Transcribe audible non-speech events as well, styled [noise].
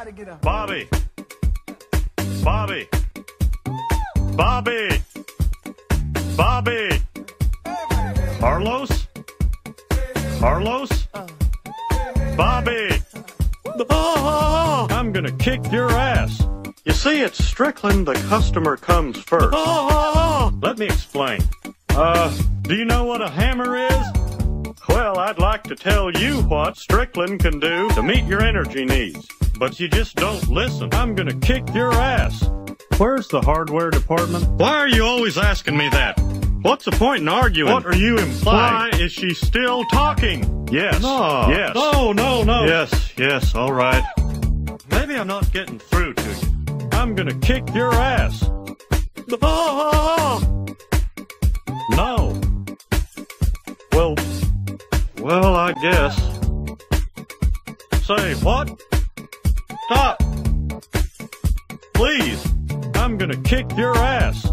Everybody get up. Bobby. Bobby. Bobby. Bobby. Carlos? Carlos? Bobby. Ah, I'm gonna kick your ass. You see, it's Strickland, the customer comes first. Let me explain. Uh, do you know what a hammer is? Well, I'd like to tell you what Strickland can do to meet your energy needs. But you just don't listen. I'm gonna kick your ass. Where's the hardware department? Why are you always asking me that? What's the point in arguing? What are you implying? Why is she still talking? Yes. No. Yes. No, no, no. Yes, yes, all right. Maybe I'm not getting through to you. I'm gonna kick your ass. [laughs] No. Well, well, I guess. Say what? Stop. Please. I'm gonna kick your ass.